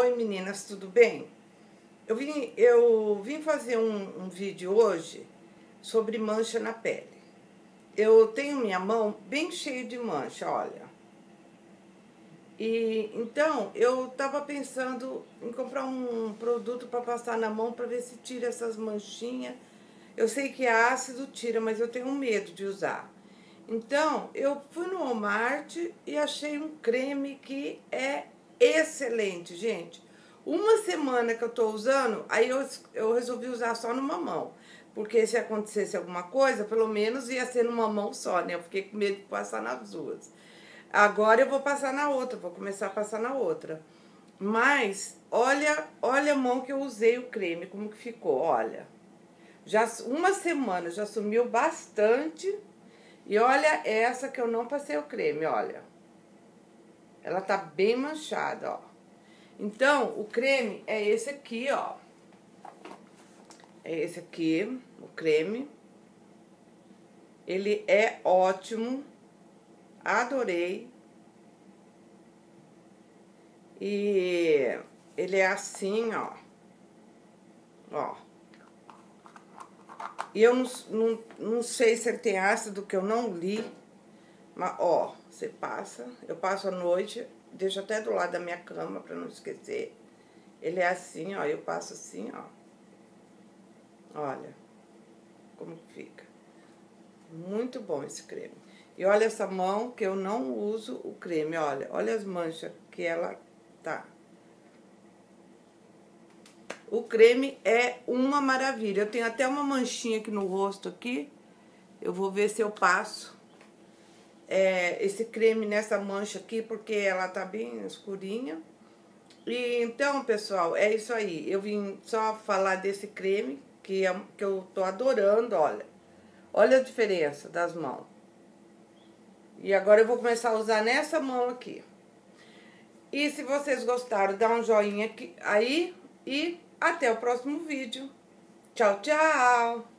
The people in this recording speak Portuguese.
Oi meninas, tudo bem? Eu vim, eu vim fazer um, um vídeo hoje sobre mancha na pele. Eu tenho minha mão bem cheia de mancha, olha. E então eu tava pensando em comprar um produto para passar na mão para ver se tira essas manchinhas. Eu sei que é ácido tira, mas eu tenho medo de usar. Então eu fui no Walmart e achei um creme que é excelente, gente. Uma semana que eu tô usando, aí eu, eu resolvi usar só numa mão. Porque se acontecesse alguma coisa, pelo menos ia ser numa mão só, né? Eu fiquei com medo de passar nas duas. Agora eu vou passar na outra, vou começar a passar na outra. Mas olha, olha a mão que eu usei o creme, como que ficou, olha. Já uma semana já sumiu bastante. E olha essa que eu não passei o creme, olha. Ela tá bem manchada, ó. Então, o creme é esse aqui, ó. É esse aqui, o creme. Ele é ótimo. Adorei. E ele é assim, ó. Ó. E eu não, não, não sei se ele tem ácido, que eu não li. Mas, ó, você passa, eu passo a noite, deixo até do lado da minha cama para não esquecer. Ele é assim, ó, eu passo assim, ó. Olha como fica. Muito bom esse creme. E olha essa mão que eu não uso o creme, olha. Olha as manchas que ela tá. O creme é uma maravilha. Eu tenho até uma manchinha aqui no rosto aqui. Eu vou ver se eu passo é, esse creme nessa mancha aqui, porque ela tá bem escurinha. E então, pessoal, é isso aí. Eu vim só falar desse creme, que, é, que eu tô adorando, olha. Olha a diferença das mãos. E agora eu vou começar a usar nessa mão aqui. E se vocês gostaram, dá um joinha aqui, aí e até o próximo vídeo. Tchau, tchau!